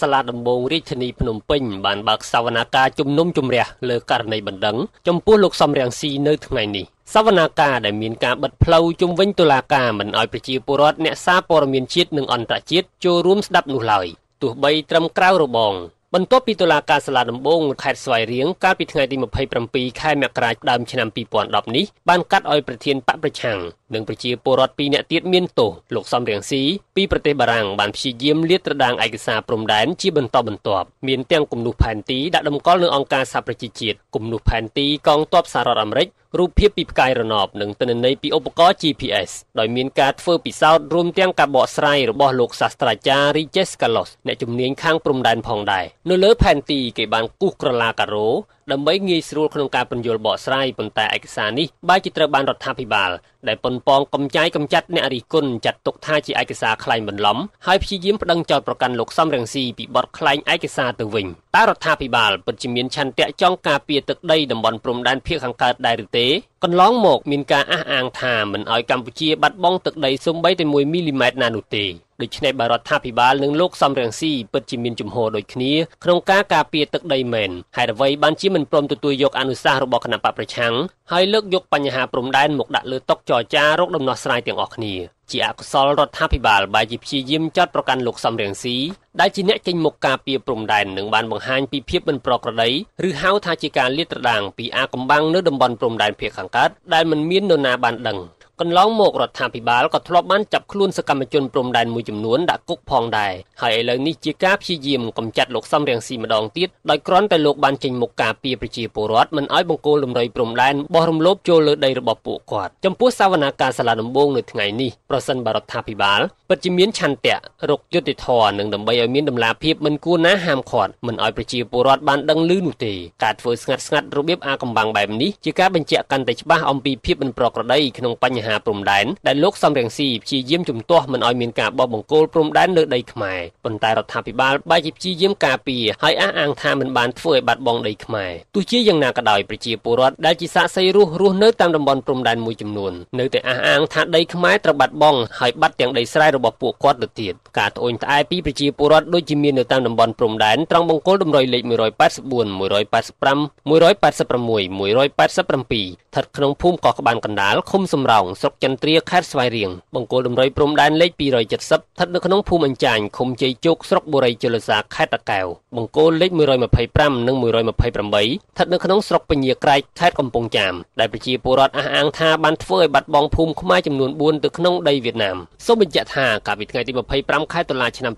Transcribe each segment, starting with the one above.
សាលាដំបងរាជធានីភ្នំពេញបានបើកសវនាការជំនុំជម្រះលើករណីបណ្ដឹងចំពោះលោកសំរងស៊ីនៅថ្ងៃនេះសវនាការដែលមានការបិទផ្លូវជុំវិញតុលាការមិនអោយប្រជាពលរដ្ឋអ្នកសារព័ត៌មានជាតិនិងអន្តរជាតិចូលរួមស្ដាប់នោះឡើយទោះបីត្រឹមក្រៅរបង បន្ទាប់ពីតុលាការសាលាដំបងខេត្តស្វាយរៀងកាលពីថ្ងៃទី27ខែមករាដើមឆ្នាំ2010នេះបានកាត់ឲ្យប្រធានបកប្រឆាំងនិងប្រជាពលរដ្ឋ2នាក់ទៀតមានទោសលោកសំរៀងស៊ីពីប្រទេសបារាំងបានព្យាយាមលាតត្រដាងឯកសារព្រំដែនជាបន្តបន្ទាប់មានទាំងគំនុះផែនទីដាក់តម្កល់នៅអង្គការសហប្រជាជាតិគំនុះផែនទីកងទ័ពសហរដ្ឋអាមេរិក រូបភាពពីផ្កាយរណបនិងទិន្នន័យពីឧបករណ៍ GPS ដោយមានការធ្វើពិសោធន៍រួមទាំងការបកស្រាយរបស់លោកសាស្ត្រាចារ្យ Riches Carlos អ្នកជំនាញខាងព្រំដែនផងដែរនៅលើផែនទីគេបានគូសក្រឡាការ៉ូ ដើម្បីងាយស្រួលក្នុងការពន្យល់បកស្រាយប៉ុន្តែឯកសារនេះបែរជាត្រូវបានរដ្ឋាភិបាលដែលប៉ុនប៉ងកំចាយកំចាត់អ្នករិះគន់ចាត់ទុកថាជាឯកសារក្លែងបន្លំហើយព្យាយាមប្តឹងចោទប្រកាន់លោកសំរងស៊ីពីបទក្លែងឯកសារទៅវិញតើរដ្ឋាភិបាលពិតជាមានឆន្ទៈចង់ការពារទឹកដីតំបន់ព្រំដែនភាគខាងកើតដែរឬទេកន្លងមកមានការអះអាងថាមិនអោយកម្ពុជាបាត់បង់ទឹកដីសូម្បីតែ1មីលីម៉ែត្រណានោះទេ ដូច្នេះបើរដ្ឋាភិបាលនិងលោកសំរងស៊ីពិតជាមានជំហរដូចគ្នាក្នុងការការពារទឹកដីមែនហេតុអ្វីបានជាមិនព្រមទទួលយកអនុសាសន៍របស់គណៈបកប្រឆាំងហើយលើកយកបញ្ហាព្រំដែនមកដាក់លើតុចរចារកដំណោះស្រាយទាំងអស់គ្នាជាអកុសលរដ្ឋាភិបាលបែរជាព្យាយាមចាត់ប្រកាន់លោកសំរងស៊ីដែលជាអ្នកចេញមុខការពារព្រំដែននិងបានបង្ហាញពីភាពមិនប្រក្រតីឬហៅថាជាការលាតត្រដាងពីអាកំបាំងនៅតំបន់ព្រំដែនភាគខាងកើតដែលមិនមាននរណាបានដឹង កន្លងមករដ្ឋាភិបាលក៏ធ្លាប់បានចាប់ខ្លួនសកម្មជនព្រំដែនមួយចំនួនដាក់គុកផងដែរហើយឥឡូវនេះជាការព្យាយាមកម្ចាត់លោកសំរៀងស៊ីម្ដងទៀតដោយគ្រាន់តែលោកបានចេញមុខការពារប្រជាពលរដ្ឋមិនឲ្យបង្គោលដំរីព្រំដែនបោះរំលោភចូលលើដីរបស់ពួកគាត់ចំពោះសវនាការសាលាដំបងនៅថ្ងៃនេះប្រសិនបើរដ្ឋាភិបាលពិតជាមានឆន្ទៈរកយុត្តិធម៌និងដើម្បីឲ្យមានតម្លាភាពមិនគួរណាហាមឃាត់មិនឲ្យប្រជាពលរដ្ឋបានដឹងឮនោះទេការធ្វើស្ងាត់ស្ងាត់របៀបអាកំបាំងបែបនេះជាការបញ្ជាក់កាន់តែច្បាស់អំពីភាពមិនប្រក្រតីក្នុងបញ្ហាព្រំដែនដែលលោកសំរងស៊ីព្យាយាមជំទាស់មិនឲ្យមានការបោះបង្គោលព្រំដែនលើដីខ្មែរប៉ុន្តែរដ្ឋាភិបាលបែរជាព្យាយាមការពារហើយអះអាងថាមិនបានធ្វើឲ្យបាត់បង់ដីខ្មែរទោះជាយ៉ាងណាក៏ដោយប្រជាពលរដ្ឋដែលជាសាក្សីរស់រស់នៅតាមតំបន់ព្រំដែនមួយចំនួននៅតែអះអាងថាដីខ្មែរត្រូវបាត់បង់ហើយបាត់ទាំងដីស្រែរបស់ពួកគាត់ទៅទៀតការត្អូញត្អែពីប្រជាពលរដ្ឋដូចជាមាននៅតាមតំបន់ព្រំដែនត្រង់បង្គោលតម្រុយលេខ184 185 186 187ស្ថិតក្នុងភូមិកោះក្បានកណ្ដាលឃុំសំរោងស្រុកចន្ទ្រាខេត្តស្វាយរៀងបង្គោលដំរីព្រំដែនលេខ270ស្ថិតនៅក្នុងភូមិអញ្ចាញឃុំជ័យជោគស្រុកបុរីជលសាខេត្តតាកែវបង្គោលលេខ125និង128ស្ថិតនៅក្នុងស្រុកពញាក្រែកខេត្តកំពង់ចាមដែលប្រជាពលរដ្ឋអះអាងថាបានធ្វើឲ្យបាត់បង់ភូមិខ្មែរចំនួន4ទៅក្នុងដីវៀតណាមសូមបញ្ជាក់ថាកាលពីថ្ងៃទី25ខែតុលាឆ្នាំ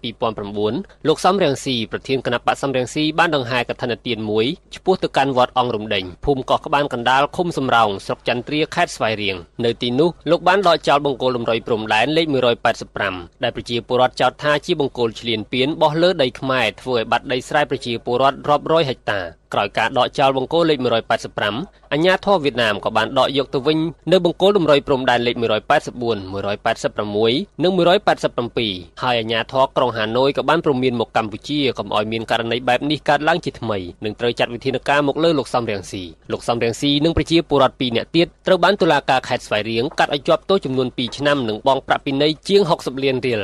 2009លោកសំរងស៊ីប្រធានគណៈបកសំរងស៊ីបានដង្ហែកឋិនទានមួយឆ្ពោះទៅកាន់វត្តអង្គរំដេញភូមិកោះក្បានកណ្ដាលឃុំសំរោងស្រុកចន្ទ្រាខេត្តស្វាយរៀងនៅទីនោះលោកបានដកចោលបង្គោលដំរីព្រំដែនលេខ185ដែលប្រជាពលរដ្ឋចោទថាជាបង្គោលឈ្លានពានបោះលើដីខ្មែរធ្វើឲ្យបាត់ដីស្រែប្រជាពលរដ្ឋរាប់រយហិកតា ក្រោយការដកចោលបង្គោលលេខ185អាជ្ញាធរវៀតណាមក៏បានដកយកទៅវិញនៅបង្គោលដំរីព្រំដែនលេខ184 186និង187ហើយអាជ្ញាធរក្រុងហាណូយក៏បានព្រមានមកកម្ពុជាកុំឲ្យមានករណីបែបនេះកើតឡើងជាថ្មីនិងត្រូវចាត់វិធានការមកលើលោកសំរងស៊ីលោកសំរងស៊ីនិងប្រជាពលរដ្ឋ2នាក់ទៀតត្រូវបានតុលាការខេត្តស្វាយរៀងកាត់ឲ្យជាប់ទោសចំនួន2ឆ្នាំនិងបង់ប្រាក់ពិន័យជាង60លានរៀល